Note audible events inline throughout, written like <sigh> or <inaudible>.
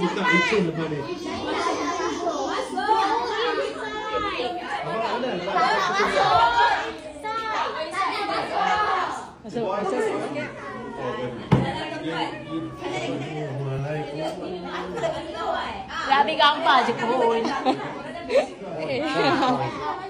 buka licin lepas ni. Masuk, masuk. Dah ambil gambar je pun. <laughs>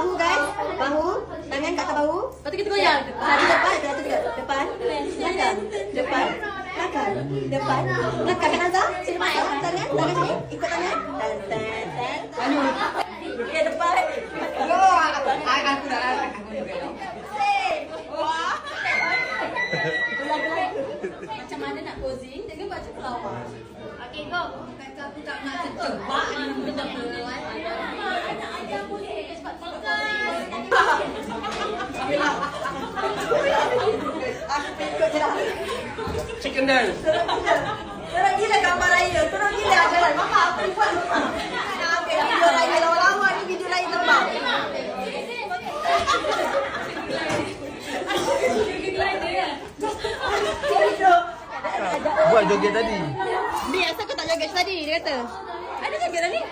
bahu guys. Bahu. Tangan kat atas bahu. Lepas tu kita goyang. Hari depan. Depan. Belakang. Depan. Belakang. Depan. Belakang. Kan Azhar? Sini masuk. Tangan. Tangan sini. Ikut tangan. Tan, tan, tan. Okay, depan. Oh, aku dah. Aku juga. Wah. Macam mana nak posing dengan baju kelawar? Okay, go. Kata aku tak nak terjebak ni benda Chicken dance. Terang gila gambar raya. Terang gila ajaran. Mama, apa ni buat? Nak ambil video raya lawa-lawa ni video raya tembak. Buat joget tadi. Ni asal kau tak jaga tadi dia kata. Ada jaga dah ni?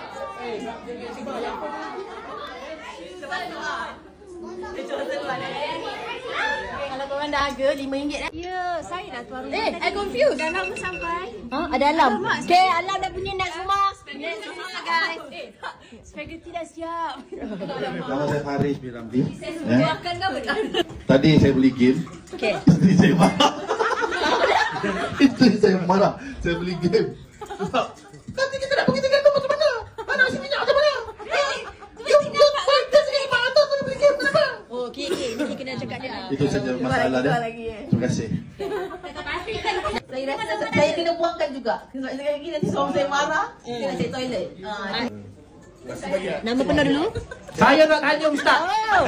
Kalau korang dah harga RM5 eh. Ya, saya dah tuan rumah. Eh, I confused. Dah lama sampai. Ha, ada alam. Okey, alam dah bunyi nak semua. Next semua guys. Spaghetti dah siap. Nama saya Faris bin Ramli. Saya Eh, makan ke apa? Tadi saya beli game. Okey. <laughs> Isteri saya marah. <laughs> Isteri saya marah. Saya beli game. Sebab nanti kita nak pergi tinggal tu macam mana? Mana isi minyak macam mana? Eh, You you fighter sini lima ratus tu beli game kenapa? Oh, okey cakap dia. Itu saja masalah dia. Terima kasih. Saya rasa saya kena buangkan juga. Sebab sekali lagi nanti suami saya marah. Kena cek toilet. Ah, Nama penuh dulu. Saya nak tanya Ustaz. Oh.